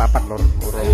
papat lur. Urung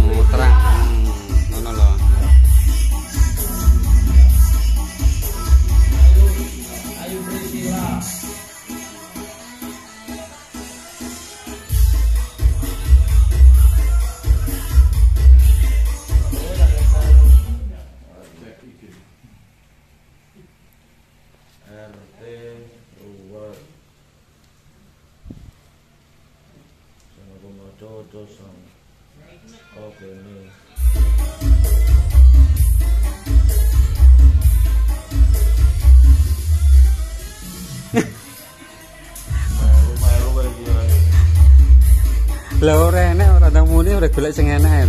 Lah ora enek ora tau muni ora golek sing enak ya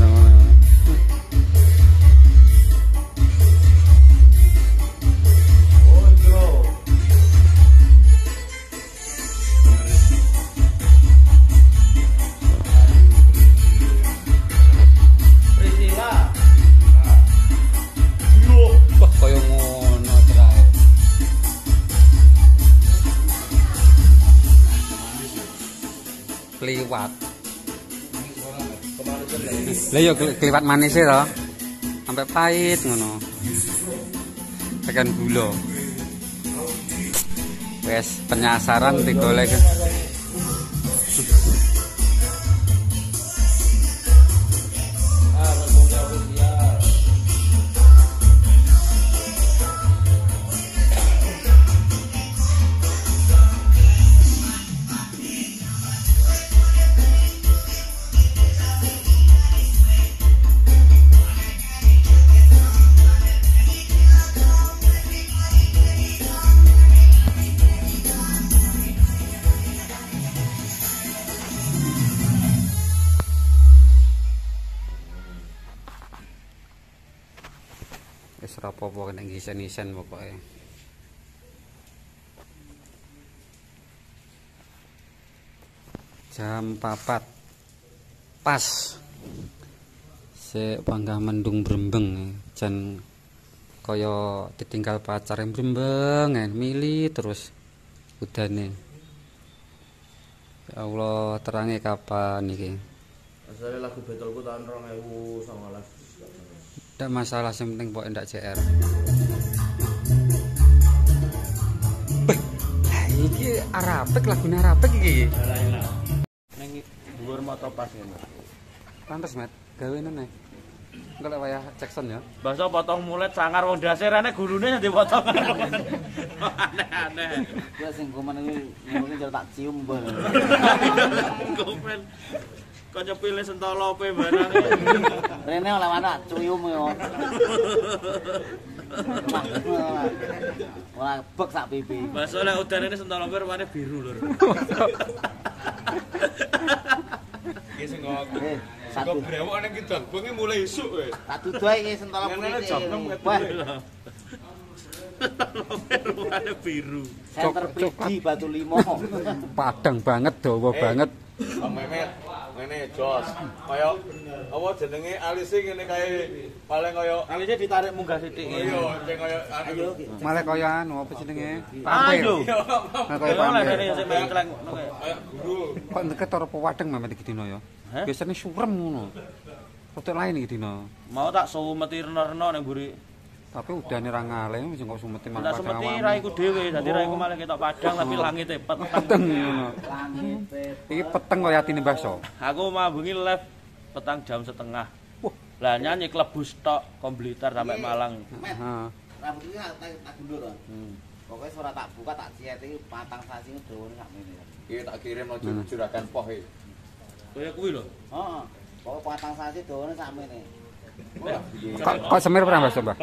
Kli- kliwat manis e to. Sampai pahit ngono. Tekan gula. Wes penyasaran digolek. Apa-apa kena ngisen-ngisen pokoke. Jam 4 pas. Sik panggah mendung brembeng jan kaya ditinggal pacar yang brembeng eh, mili terus udane. Ya Allah, terangi kapan iki? Asalnya lagu Betulku tahun 2019 Ndak masalah sing penting pokoknya ndak CR. Beh, lah iki Arabik lagune Arabik iki. Neng dhuwur moto pas ngene. Pantes, Mat. Gawe nene. Engko lek wayah Jackson ya. Basa potong mulet sangar wong dasar rene gulune yang dipotong. Aneh-aneh. Ya sing kuman iki ngono iki tak cium. Komen. Kok nyepile sentolope barang. Rene oleh mana cuyum yo. Ora bek sak pipi. Basa lek udan ini sentolope rupane biru lur. Iki sing Eh, satu brewok ning kidang bengi mulai esuk kowe. tak dudu iki joblem Wah, Rupane biru. center pridi batu limo. Padang banget, dawa banget. Bang Memet, ngene jos. Kaya apa jenenge alise ngene kae paling kaya Alisnya ditarik munggah sithik. iya sing kaya Ayo. Malah kaya anu apa jenenge? Pampir. Nah, kaya pampir. kaya guru. Kok deket ora pewadeng Mamet iki dino ya? Biasane surem ngono. Foto lain iki dino. Mau tak sumeti rena-rena ning mburi. Tapi udane ra ngalih wis kok sumeti malah sumeti padang raiku dhewe, dadi raiku malah ketok padang tapi langite peteng. Peteng ngono. Langit Iki peteng kaya atine bakso. Aku mau bengi live petang jam setengah. Wah. Lah nyanyi klebus tok komblitar sampai Malang. Heeh. Rambut iki tak gundur. Hmm. Pokoknya suara tak buka tak ciet iki patang sasi dawane sak mene. Iki tak kirim lo Hmm. juragan poh iki. Kaya kuwi lho. Heeh. Pokoknya patang sasi dawane sak mene. Kok kok semir ora Mas, Mbah?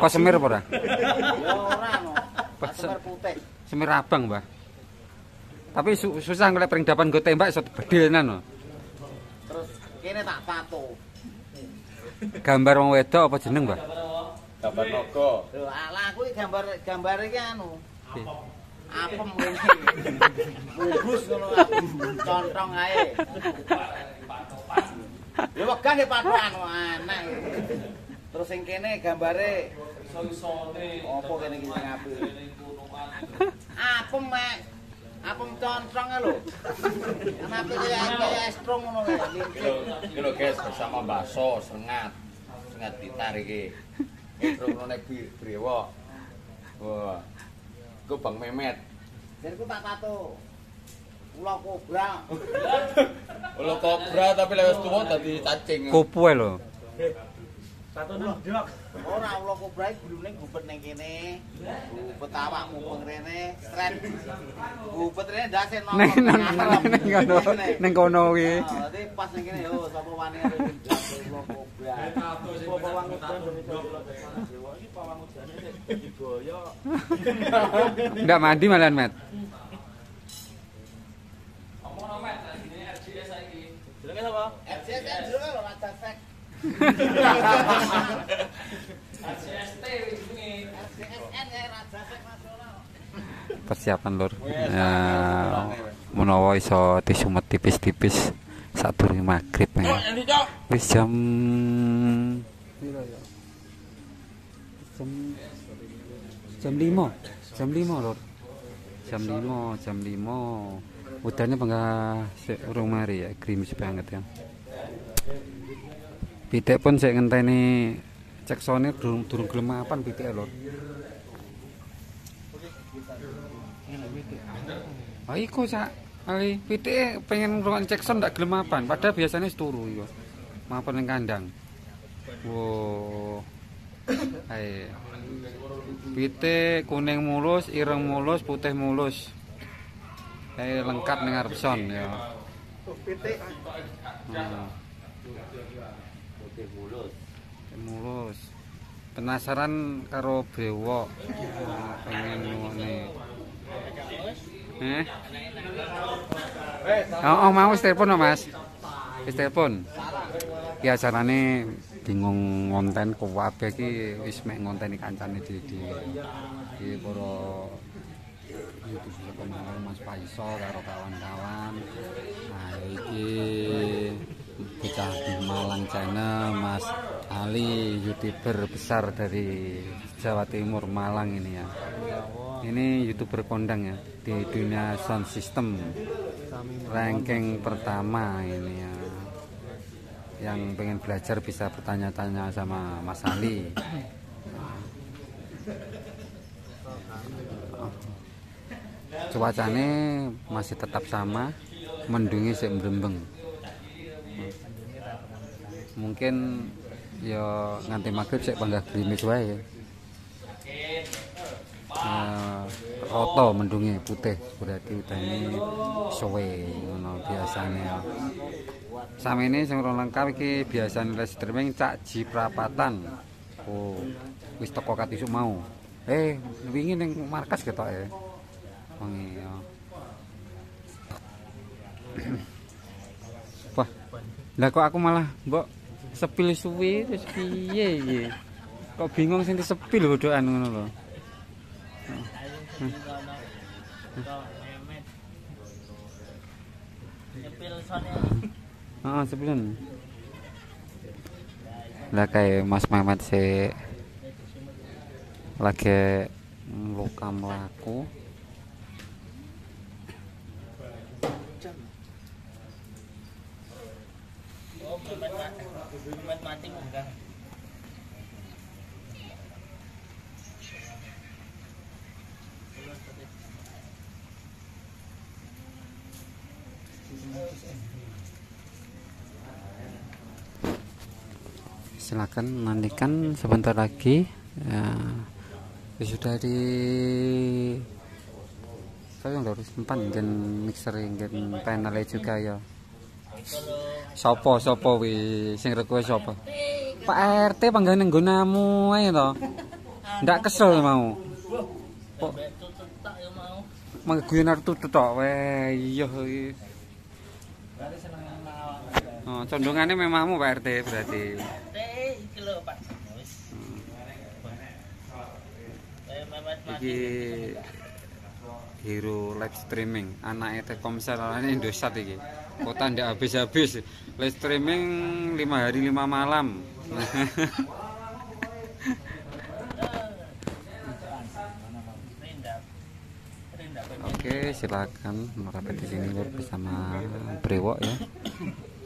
Kok semir apa ora? Ya ora no. Pas- Semar putih. Semir abang, Mbah. Tapi su susah golek pringdapan go tembak iso bedenan lho. Terus kene tak tato. Gambar wong wedok apa jeneng, Mbah? Gambar naga. Lho, ala aku gambar gambar iki anu. Oke. Apem ngene. Bungkus ngono contong ae. Ya wegah ya patokan aneh. Terus sing kene gambare Apa kene iki sing apik? Apem mek. Apem concong lho. Kenapa kaya kaya strong ngono kae. Kilo, guys bersama bakso, sengat, sengat gitar iki. Terus ngono nek brewo. Wah. Ku Bang Memet. Jadi ku tak tato. Ulo kobra. Ulo kobra tapi lewat tuwa dadi cacing. Kupu ae lho. Satu nendok. Ora ulo kobra iki gulune gubet ning kene. Gubet awakmu peng rene, stret. Gubet rene ndase nang. Ning ning kono ning kono kuwi. Dadi pas ning kene yo sapa wani ndak ulo kobra. Apa pawang udan iki pawang udane diboyo. Ndak mandi malahan, Met. Jenenge sapa? RCSN jero lho Raja Sek. RCSN ya Raja Sek nasional. Persiapan lur. Ya menawa iso disumet tipis-tipis sadurunge magrib ya. Wis jam? Jam jam 5. Jam 5 lur. Jam 5, jam 5. Udannya bangga sik urung mari ya, gerimis banget ya. Pitik pun sik ngenteni cek sone durung durung gelem mapan pitik lur. Ah iku sak ali pitike pengen ngrungokne cekson ndak gelem mapan, padahal biasanya wis turu iku. Mapan ning kandang. Wo. Ae. Pitik kuning mulus, ireng mulus, putih mulus. Ae lengkap arep son ya. Pitik Hmm. putih mulus. penasaran karo brewok pengen ngene eh oh, oh mau telepon oh, mas wis telepon ya carane bingung ngonten kuwabe iki wis mek ngonteni kancane di di di YouTube karo Mas Paiso karo kawan-kawan. Nah iki bocah di Malang Channel Mas Ali youtuber besar dari Jawa Timur Malang ini ya. Ini youtuber kondang ya di dunia sound system. Ranking pertama ini ya. Yang pengen belajar bisa bertanya-tanya sama Mas Ali cuacanya masih tetap sama mendungi sik mbrembeng mungkin ya nganti maghrib sik panggah gerimis wae. Eh, roto mendungi putih berarti udane suwe ngono biasane sama ini sing lengkap iki biasane live streaming cak ji prapatan oh wis teko katisuk mau. Eh wingi ning markas ketoke. wengi ya Wah, lah kok aku malah mbok sepil suwi terus piye iki? Kok bingung sing disepil bodohan ngono lho. Heeh, sepilan. Lah kayak Mas Mamat si lagi luka melaku silakan nantikan sebentar lagi ya, ya sudah di saya yang harus sempan dan mixer dan panelnya juga ya. Sopo sopo wi sing request sopo Pak RT panggang nang nggonamu ae to ndak kesel mau kok mangguyon arep tutut tok weh iya iki Oh, condongannya memangmu Pak RT berarti. Iki hero live streaming anaknya Telkomsel ini Indosat iki. Kota ndak habis-habis. Live streaming 5 hari 5 malam. Oke, silakan merapat di sini Lur bersama Brewok ya.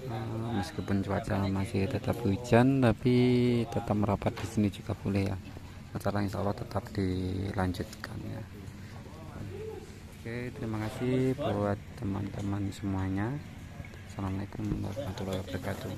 Eh, meskipun cuaca masih tetap hujan, tapi tetap merapat di sini juga boleh ya. Acara insya Allah tetap dilanjutkan ya. Oke, terima kasih buat teman-teman semuanya. Assalamualaikum warahmatullahi wabarakatuh.